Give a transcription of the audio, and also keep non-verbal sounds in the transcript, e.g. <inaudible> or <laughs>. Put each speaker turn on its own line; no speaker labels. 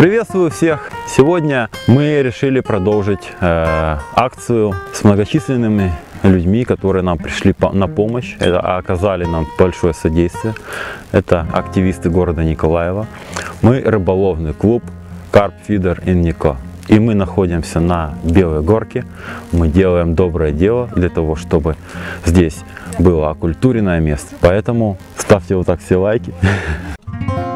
Приветствую всех! Сегодня мы решили продолжить э, акцию с многочисленными людьми, которые нам пришли по- на помощь, это, оказали нам большое содействие. Это активисты города Николаева. Мы рыболовный клуб Carp Feeder in Nico. И мы находимся на Белой горке. Мы делаем доброе дело для того, чтобы здесь было окультуренное место. Поэтому ставьте вот так все лайки. <laughs>